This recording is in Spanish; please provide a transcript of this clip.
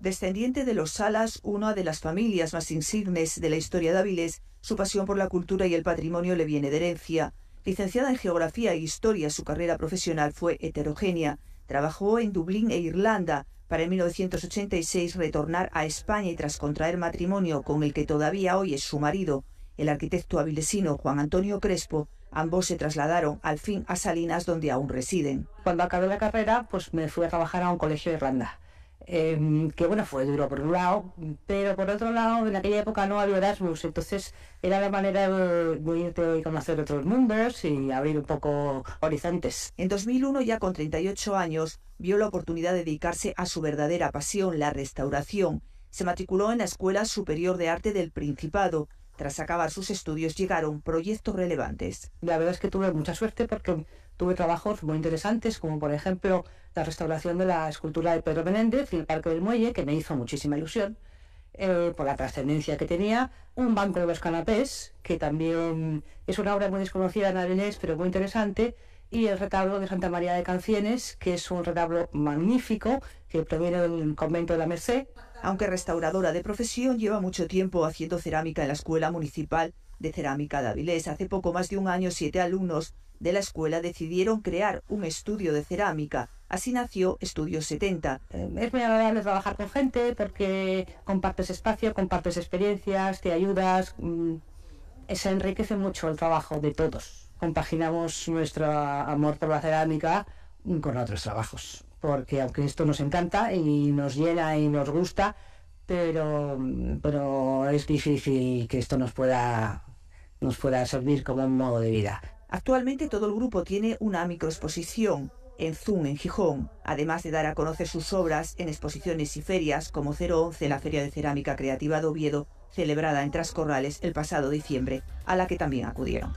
Descendiente de los Salas, una de las familias más insignes de la historia de Avilés, su pasión por la cultura y el patrimonio le viene de herencia. Licenciada en Geografía e Historia, su carrera profesional fue heterogénea. Trabajó en Dublín e Irlanda para en 1986 retornar a España y tras contraer matrimonio con el que todavía hoy es su marido, el arquitecto avilesino Juan Antonio Crespo, ambos se trasladaron al fin a Salinas donde aún residen. Cuando acabé la carrera, pues me fui a trabajar a un colegio de Irlanda Em, que bueno, fue duro por un lado, pero por otro lado, en aquella época no había Erasmus, entonces era la manera de, irte y conocer otros mundos y abrir un poco horizontes. En 2001, ya con 38 años, vio la oportunidad de dedicarse a su verdadera pasión, la restauración. Se matriculó en la Escuela Superior de Arte del Principado. Tras acabar sus estudios llegaron proyectos relevantes. La verdad es que tuve mucha suerte porque tuve trabajos muy interesantes, como por ejemplo la restauración de la escultura de Pedro Menéndez en el Parque del Muelle, que me hizo muchísima ilusión. Eh, por la trascendencia que tenía, un banco de los canapés, que también es una obra muy desconocida en Avilés, pero muy interesante, y el retablo de Santa María de Cancienes, que es un retablo magnífico, que proviene del convento de la Merced. Aunque restauradora de profesión, lleva mucho tiempo haciendo cerámica en la Escuela Municipal de Cerámica de Avilés. Hace poco más de un año, siete alumnos de la escuela decidieron crear un estudio de cerámica. Así nació Estudio 70. Eh, es muy agradable trabajar con gente porque compartes espacio, compartes experiencias, te ayudas. Mm, se enriquece mucho el trabajo de todos. Compaginamos nuestro amor por la cerámica con otros trabajos. Porque aunque esto nos encanta y nos llena y nos gusta, pero, pero es difícil que esto nos pueda, nos pueda servir como un modo de vida. Actualmente todo el grupo tiene una microexposición en Zoom, en Gijón, además de dar a conocer sus obras en exposiciones y ferias como 011, la Feria de Cerámica Creativa de Oviedo, celebrada en Trascorrales el pasado diciembre, a la que también acudieron.